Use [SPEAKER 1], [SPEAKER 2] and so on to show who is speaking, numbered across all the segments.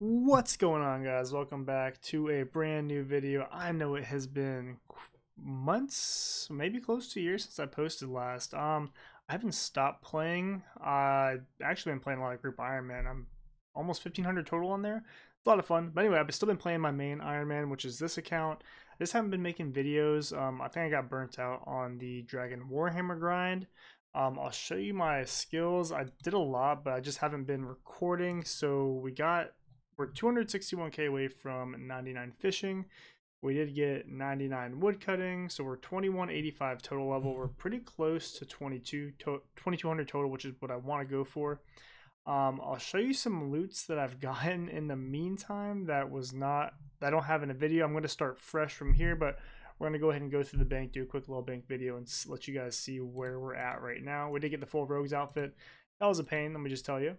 [SPEAKER 1] What's going on guys? Welcome back to a brand new video. I know it has been months, maybe close to years since I posted last. Um, I haven't stopped playing. I've actually been playing a lot of Group Iron Man. I'm almost 1500 total on there. It's a lot of fun. But anyway, I've still been playing my main Iron Man, which is this account. I just haven't been making videos. Um, I think I got burnt out on the Dragon Warhammer grind. Um, I'll show you my skills. I did a lot, but I just haven't been recording. So we got we're 261k away from 99 fishing. We did get 99 wood cutting, so we're 2185 total level. We're pretty close to 22 to 2200 total, which is what I want to go for. Um, I'll show you some loots that I've gotten in the meantime that was not I don't have in a video. I'm going to start fresh from here, but we're going to go ahead and go through the bank, do a quick little bank video, and let you guys see where we're at right now. We did get the full Rogues outfit. That was a pain, let me just tell you.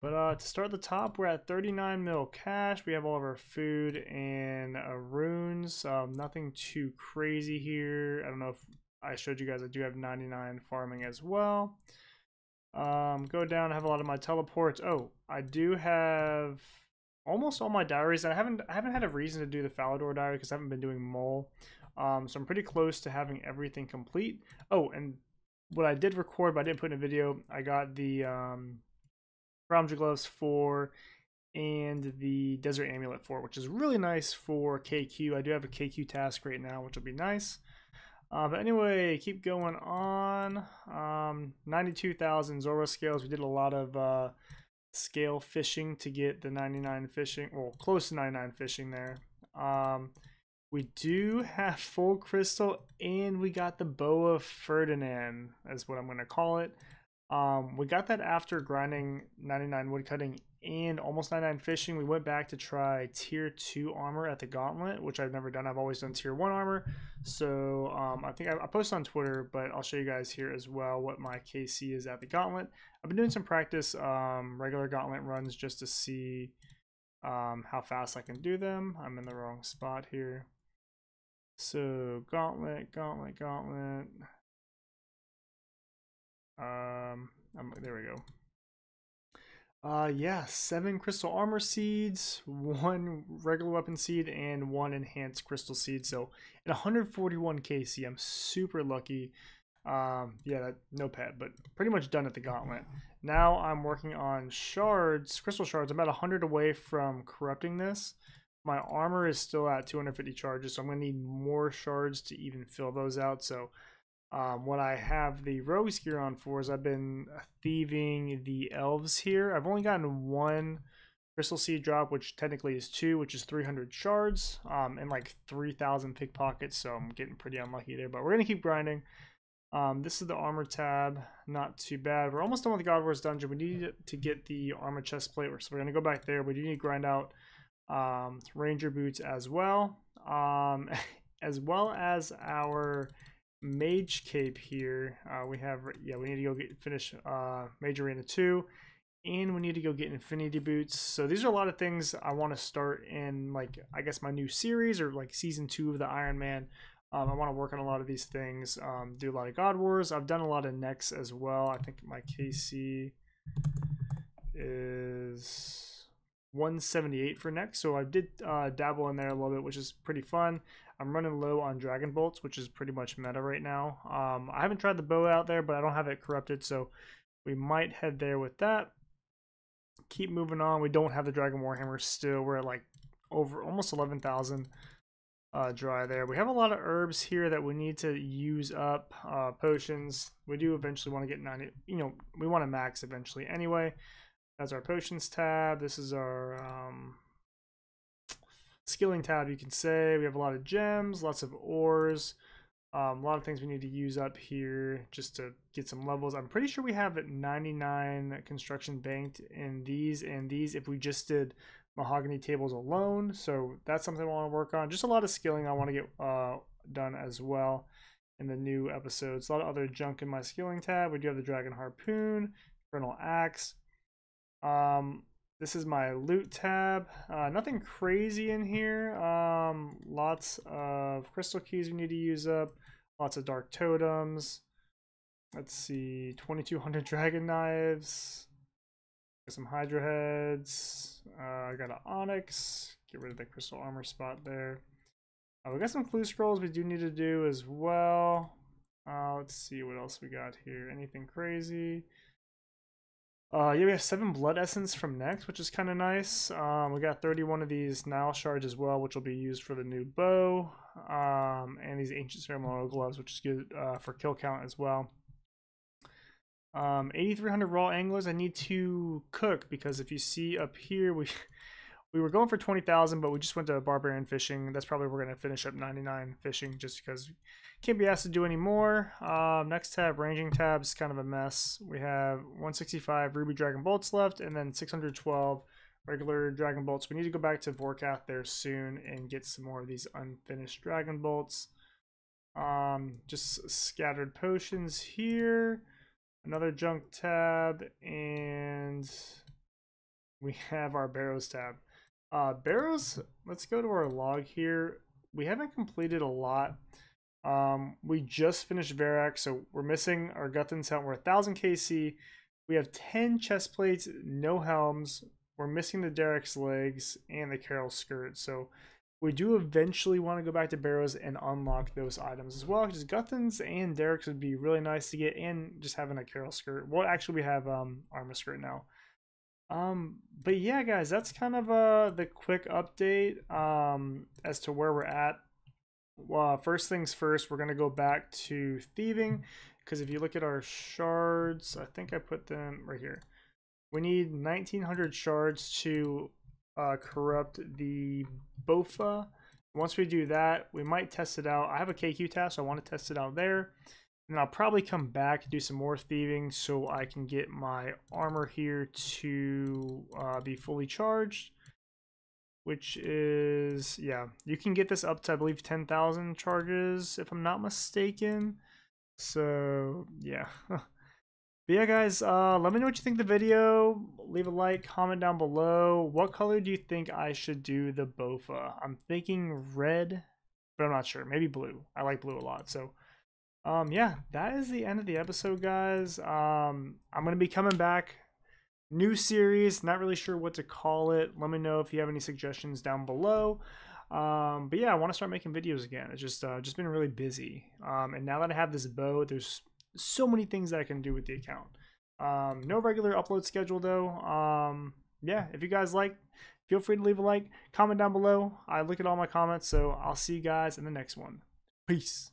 [SPEAKER 1] But uh, to start the top, we're at 39 mil cash. We have all of our food and uh, runes. Um, nothing too crazy here. I don't know if I showed you guys. I do have 99 farming as well. Um, go down. I have a lot of my teleports. Oh, I do have almost all my diaries. I haven't I haven't had a reason to do the Falador diary because I haven't been doing mole. Um, so I'm pretty close to having everything complete. Oh, and what I did record, but I didn't put in a video. I got the um, Barrows Gloves for and the Desert Amulet for, which is really nice for KQ. I do have a KQ task right now, which will be nice. Uh, but anyway, keep going on. Um, 92,000 Zulrah scales. We did a lot of uh, scale fishing to get the 99 fishing, well, close to 99 fishing there. Um, we do have full crystal, and we got the Boa Ferdinand, is what I'm going to call it. Um, we got that after grinding 99 woodcutting and almost 99 fishing. We went back to try tier 2 armor at the gauntlet, which I've never done. I've always done tier 1 armor. So um, I think I, I posted on Twitter, but I'll show you guys here as well what my KC is at the gauntlet. I've been doing some practice um, regular gauntlet runs just to see um, how fast I can do them. I'm in the wrong spot here. So gauntlet, gauntlet, gauntlet. Um, I'm, there we go. Uh, yeah, seven crystal armor seeds, one regular weapon seed, and one enhanced crystal seed. So at 141 KC, I'm super lucky. Um, yeah, that, no pet, but pretty much done at the gauntlet. Now I'm working on shards, crystal shards. I'm about 100 away from corrupting this. My armor is still at 250 charges, so I'm going to need more shards to even fill those out. So um, what I have the rogues gear on for is I've been thieving the elves here. I've only gotten one crystal seed drop, which technically is two, which is 300 shards um, and like 3,000 pickpockets. So I'm getting pretty unlucky there, but we're going to keep grinding. Um, this is the armor tab. Not too bad. We're almost done with the God Wars dungeon. We need to get the Armadyl chest plate, so we're going to go back there. We do need to grind out um, ranger boots as well, um, as well as our mage cape here. Uh, we have, yeah, we need to go get finish uh, Mage Arena 2, and we need to go get Infinity Boots. So these are a lot of things I want to start in, like, I guess my new series or like season two of the Iron Man. Um, I want to work on a lot of these things, um, do a lot of God Wars. I've done a lot of Nex as well. I think my KC is 178 for Nex. So I did uh, dabble in there a little bit, which is pretty fun. I'm running low on Dragon Bolts, which is pretty much meta right now. Um, I haven't tried the bow out there, but I don't have it corrupted, so we might head there with that. Keep moving on. We don't have the Dragon Warhammer still. We're at like over almost 11,000 uh, dry there. We have a lot of herbs here that we need to use up. Uh, potions. We do eventually want to get 90. You know, we want to max eventually anyway. That's our potions tab. This is our um, skilling tab, you can say. We have a lot of gems, lots of ores, um, a lot of things we need to use up here just to get some levels. I'm pretty sure we have 99 construction banked in these and these if we just did mahogany tables alone. So that's something I want to work on. Just a lot of skilling I want to get uh, done as well in the new episodes. A lot of other junk in my skilling tab. We do have the dragon harpoon, infernal axe. Um, this is my loot tab. Uh, nothing crazy in here. Um, lots of crystal keys we need to use up. Lots of dark totems. Let's see, 2200 dragon knives. Some hydra heads. Uh, I got an Onyx. Get rid of the Crystal Armor spot there. Uh, we got some clue scrolls we do need to do as well. Uh, let's see what else we got here. Anything crazy? Uh, yeah, we have seven blood essence from Nex, which is kind of nice. Um, we got 31 of these Nihil shards as well, which will be used for the new bow. Um, and these ancient ceremonial gloves, which is good uh, for kill count as well. Um, 8,300 raw anglers. I need to cook because if you see up here, we we were going for 20,000, but we just went to barbarian fishing. That's probably we're going to finish up 99 fishing just because can't be asked to do any more. Um, next tab, ranging tabs, kind of a mess. We have 165 ruby dragon bolts left and then 612 regular dragon bolts. We need to go back to Vorkath there soon and get some more of these unfinished dragon bolts. Um, just scattered potions here another junk tab, and we have our barrows tab. Uh, barrows, let's go to our log here. We haven't completed a lot. Um, we just finished Verac's, so we're missing our Guthan's helm. We're 1000 KC. We have 10 chest plates, no helms. We're missing the Dharok's legs and the Karil skirt. So we do eventually want to go back to Barrows and unlock those items as well. Because Guthan's and Dharok's would be really nice to get, and just having a Karil skirt. Well, actually, we have um Armadyl skirt now. Um, but yeah, guys, that's kind of uh the quick update um as to where we're at. Well, first things first, we're gonna go back to thieving because if you look at our shards, I think I put them right here. We need 1900 shards to uh, corrupt the BOFA. Once we do that, we might test it out. I have a KQ task, so I want to test it out there. And I'll probably come back and do some more thieving so I can get my armor here to uh, be fully charged. Which is, yeah, you can get this up to, I believe, 10,000 charges, if I'm not mistaken. So, yeah. But yeah, guys, uh, let me know what you think of the video. Leave a like, comment down below. What color do you think I should do the Bofa? I'm thinking red, but I'm not sure. Maybe blue. I like blue a lot. So, um, yeah, that is the end of the episode, guys. Um, I'm to be coming back. New series. Not really sure what to call it. Let me know if you have any suggestions down below. Um, but yeah, I want to start making videos again. It's just uh, just been really busy. Um, and now that I have this bow, there's so many things that I can do with the account. Um, no regular upload schedule though. Um, yeah, if you guys like, feel free to leave a like, comment down below. I look at all my comments, so I'll see you guys in the next one. Peace.